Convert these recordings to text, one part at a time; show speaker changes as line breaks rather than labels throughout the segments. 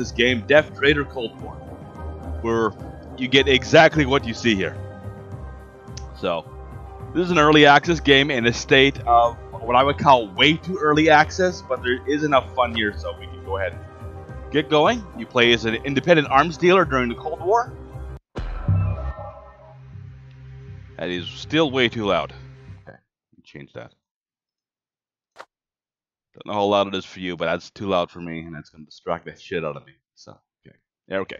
access game, Death Trader Cold War, where you get exactly what you see here. So, this is an early access game in a state of what I would call way too early access, but there is enough fun here, so we can go ahead and get going. You play as an independent arms dealer during the Cold War. That is still way too loud. Okay, change that. Don't know how loud it is for you, but that's too loud for me, and that's going to distract the shit out of me. So, okay. Yeah, okay.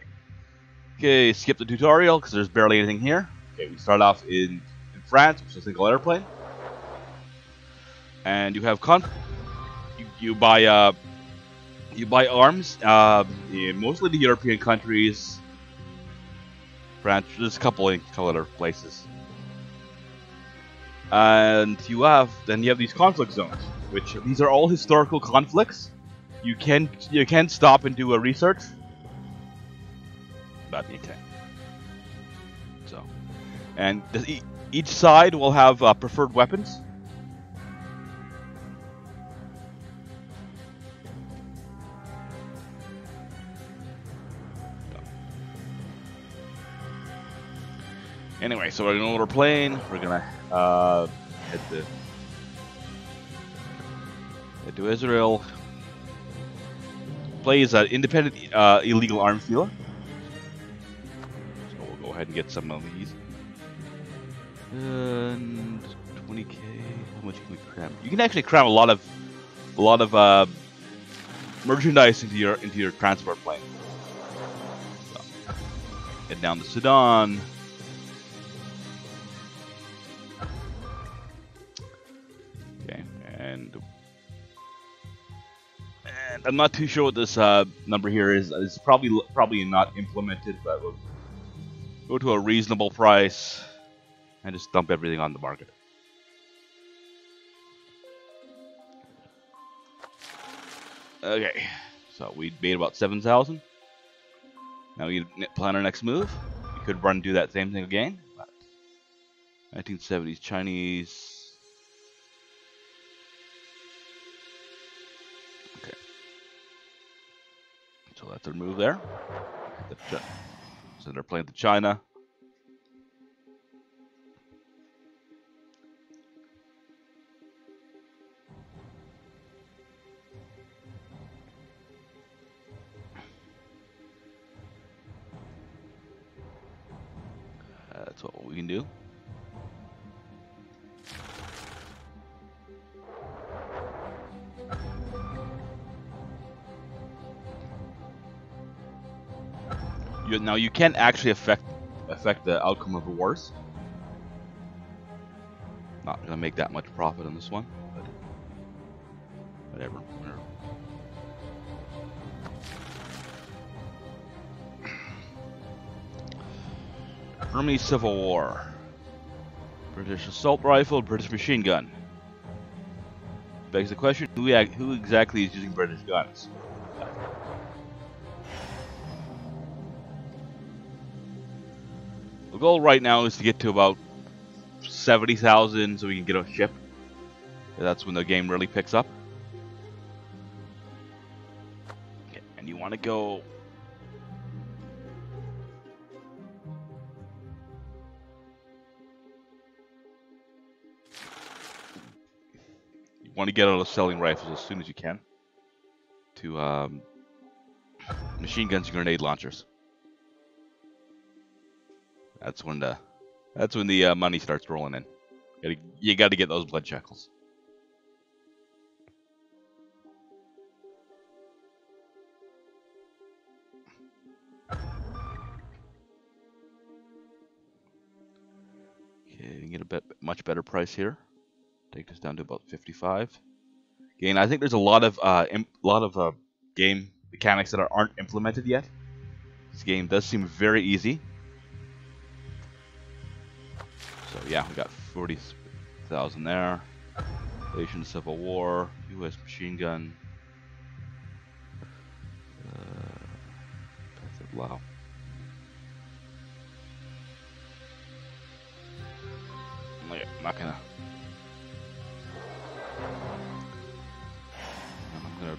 Okay, skip the tutorial, because there's barely anything here. Okay, we start off in, in France, which is a single airplane. And you have con... You, you buy, uh... You buy arms, uh, in mostly the European countries. France, there's a couple, in, couple other places. And you have, then you have these conflict zones which these are all historical conflicts. You can you can stop and do a research. But you can. So, and the, each side will have uh, preferred weapons. Anyway, so we know what we're playing. We're gonna uh, head to to Israel. Plays an independent uh, illegal arms dealer. So we'll go ahead and get some of these. And 20k. How much can we cram? You can actually cram a lot of, a lot of uh, merchandise into your into your transport plane. So, head down to Sudan. Okay, and and I'm not too sure what this uh, number here is. It's probably probably not implemented, but we'll go to a reasonable price and just dump everything on the market. Okay, so we made about 7,000. Now we plan our next move. We could run do that same thing again. 1970s Chinese that's their move there. So they're playing to China. That's what we can do. You, now you can actually affect affect the outcome of the wars. Not gonna make that much profit on this one, but whatever. whatever. Burmese Civil War. British assault rifle, British machine gun. Begs the question: Who who exactly is using British guns? Goal right now is to get to about 70,000 so we can get a ship. That's when the game really picks up. And you want to go... You want to get out of selling rifles as soon as you can. To um, machine guns and grenade launchers. That's when the that's when the uh, money starts rolling in. You gotta, you gotta get those blood shekels. Okay, you get a bit much better price here. Take this down to about 55. Again, I think there's a lot of uh, a lot of uh, game mechanics that are, aren't implemented yet. This game does seem very easy. So yeah, we got 40,000 there. Asian Civil War, U.S. machine gun. Uh, Wow. I'm not gonna. I'm gonna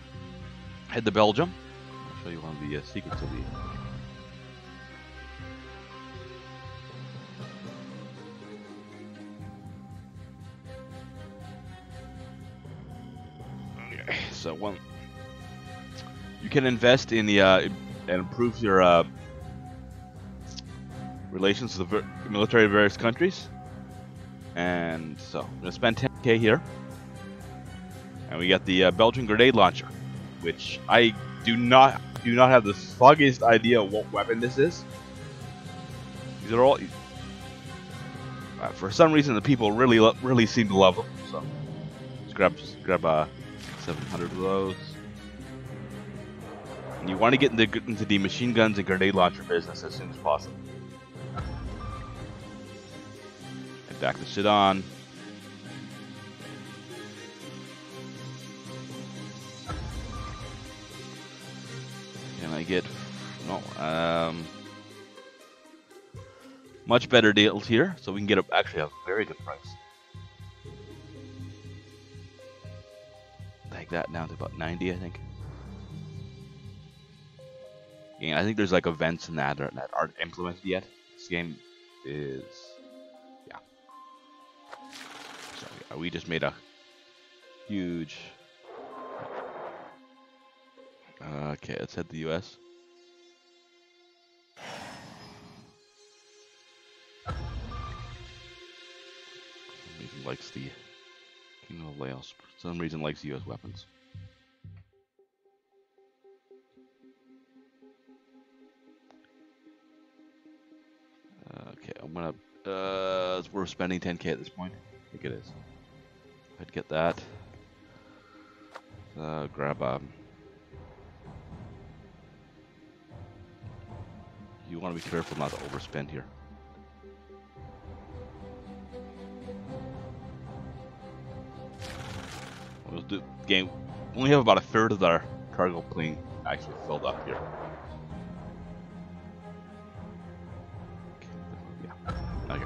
head to Belgium. I'll show you one of the uh, secrets of the. So one, you can invest in the uh, and improve your uh, relations with the military of various countries. And so I'm gonna spend 10k here, and we got the uh, Belgian grenade launcher, which I do not do not have the foggiest idea what weapon this is. These are all. Uh, for some reason, the people really really seem to love them. So, let's grab grab uh, 700 of those. And you want to get into, into the machine guns and grenade launcher business as soon as possible. And back the shit on. Can I get no um much better deals here, so we can get a, actually a very good price. That down to about 90, I think. I think there's like events in that that aren't implemented yet. This game is, yeah. So yeah, we just made a huge. Okay, let's head to the U.S. reason likes the Of Laos. For some reason likes U.S. weapons. Okay, I'm gonna. Uh, it's worth spending 10k at this point. I think it is. I'd get that. Uh, grab um. You want to be careful not to overspend here. We'll game. We only have about a third of our cargo plane actually filled up here. Yeah. Okay.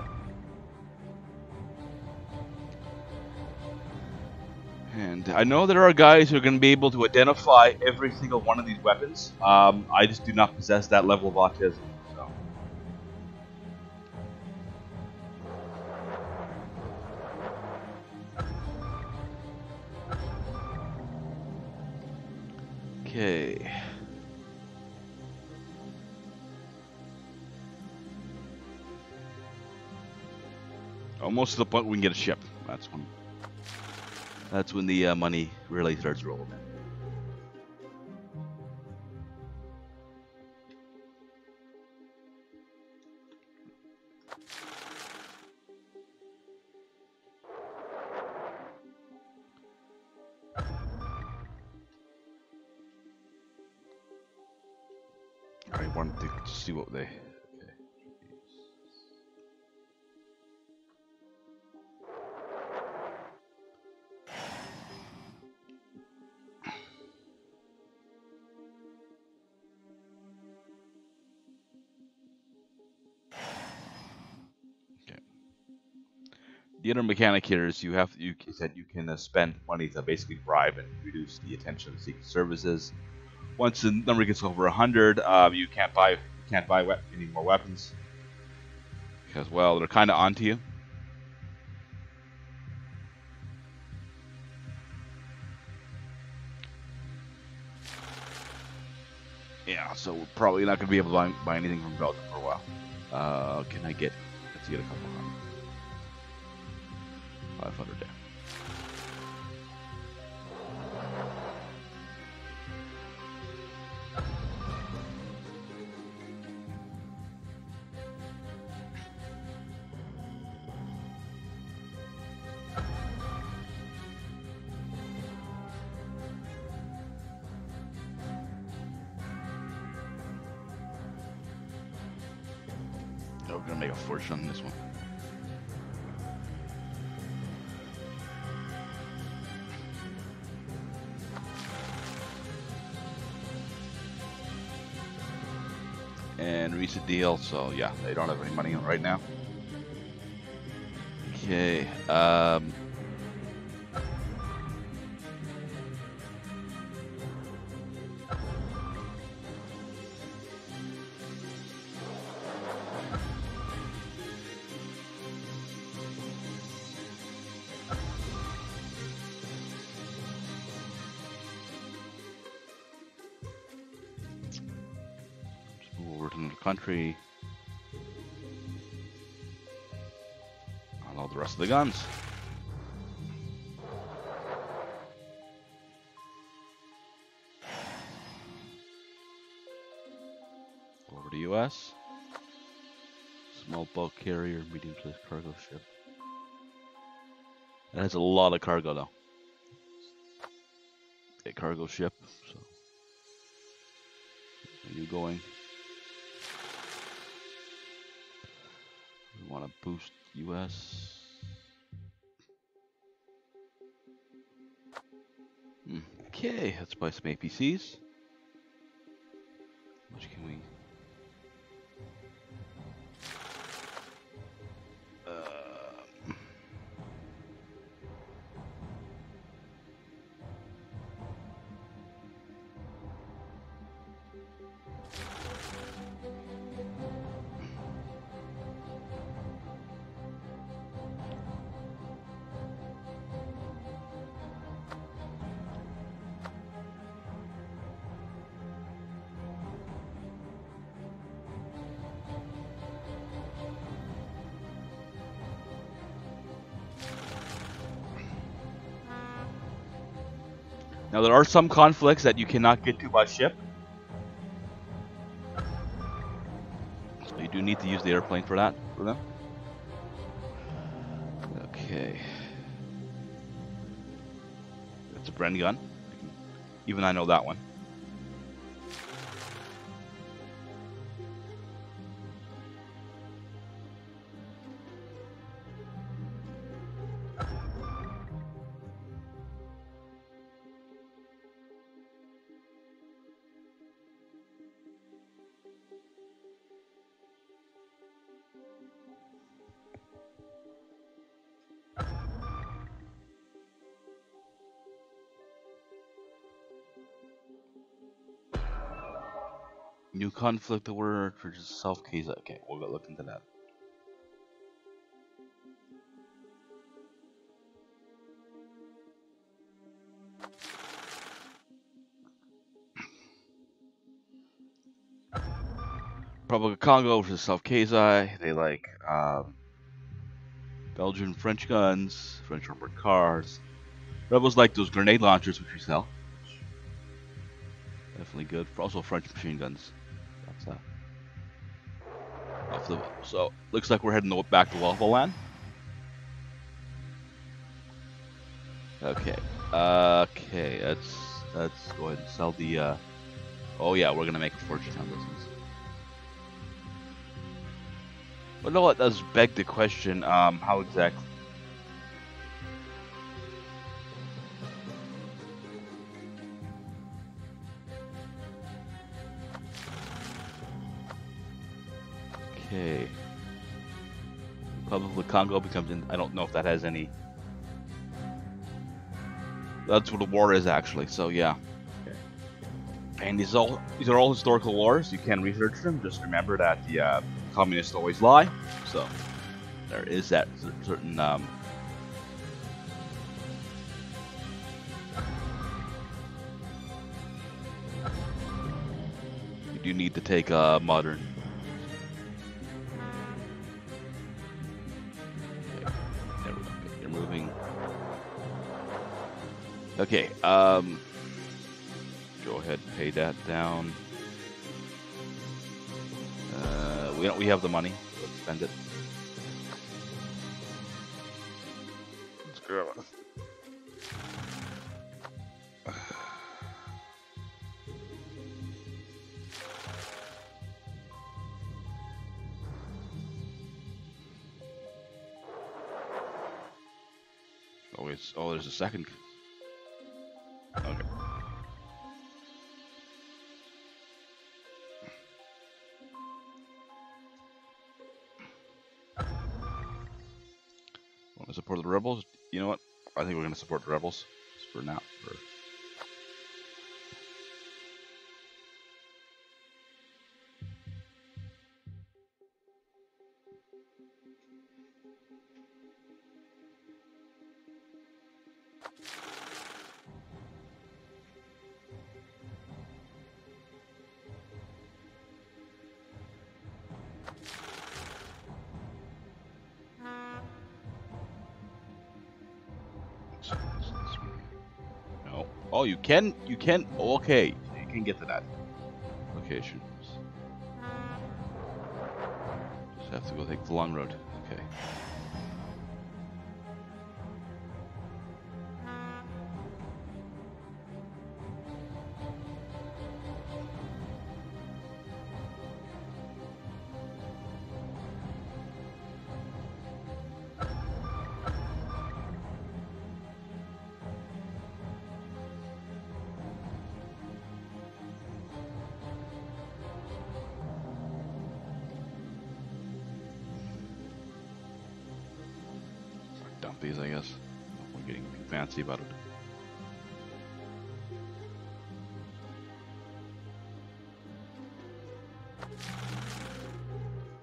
And I know there are guys who are going to be able to identify every single one of these weapons. Um, I just do not possess that level of autism. Okay. Almost to the point we can get a ship. That's when. That's when the uh, money really starts rolling in. I wanted to see what they. The inner mechanic here is you have you said you can uh, spend money to basically bribe and reduce the attention of secret services once the number gets over 100, um, you can't buy can't buy any more weapons because well they're kind of onto you. Yeah, so we're probably not going to be able to buy, buy anything from Belgium for a while. Uh, can I get? Let's get a couple hundred. Five hundred there. Gonna make a fortune on this one. And recent deal, so yeah, they don't have any money right now. Okay, um... country. All the rest of the guns. Over to US. Small bulk carrier, medium-sized cargo ship. It has a lot of cargo though. A cargo ship, so. Are you going? Want to boost US. Hmm, Okay, let's buy some APCs. How much can we? Now there are some conflicts that you cannot get to by ship. So you do need to use the airplane for that, for them. Okay. That's a Bren gun. Even I know that one. New conflict for just self case. Okay, we'll go look into that. Republic of Congo versus South Kasai. They like um, Belgian French guns, French armored cars. Rebels like those grenade launchers which we sell. Definitely good. Also French machine guns. Uh, off. So looks like we're heading back to Waffle Land. Okay. Okay. Let's let's go ahead and sell the. Uh, oh yeah, we're gonna make a fortune on this. one. But no, it does beg the question. Um, how exactly? Okay. Republic of Congo becomes in. I don't know if that has any. That's what a war is actually. So yeah. And these all these are all historical wars. You can research them. Just remember that the uh, communists always lie. So there is that cer- certain. Um, you do need to take a modern. Okay. Um. Go ahead, and pay that down. Uh, we don't. We have the money. Let's spend it. Let's it. Oh, it's oh, there's a second. Okay. Want to support the rebels? You know what? I think we're going to support the rebels for now. Oh, you can, you can, okay, you can get to that location. Just have to go take the long road. These, I guess. We're getting too fancy about it.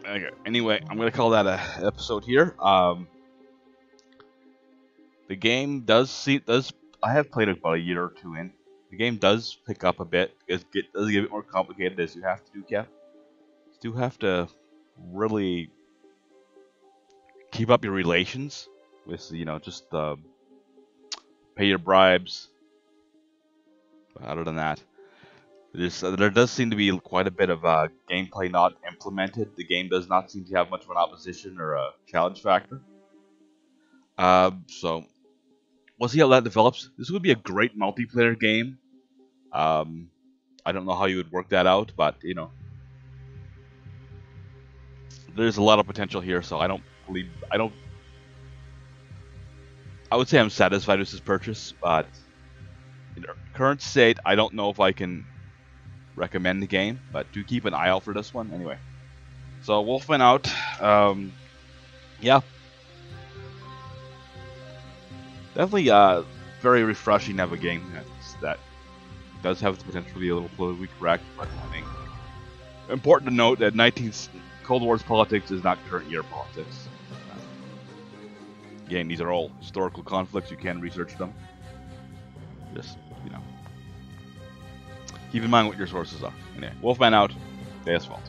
Okay. Anyway, I'm gonna call that a episode here. Um, the game does see does I have played about a year or two in. The game does pick up a bit. It get, does get a bit more complicated as you have to do, Cap. You do have to really keep up your relations with you know just pay your bribes. But other than that, uh, there does seem to be quite a bit of uh, gameplay not implemented. The game does not seem to have much of an opposition or a challenge factor. Uh, so we'll see how that develops. This would be a great multiplayer game. Um, I don't know how you would work that out, but you know, there's a lot of potential here. So I don't believe I don't I would say I'm satisfied with this purchase, but in current state, I don't know if I can recommend the game, but do keep an eye out for this one anyway. So Wolfman out. Um, yeah, definitely uh, very refreshing to have a game that does have the potential to be a little politically correct, but I think important to note that 19th Cold War's politics is not current year politics. Again, these are all historical conflicts. You can research them. Just, you know, keep in mind what your sources are. Anyway, Wolfman out. The Asphalt.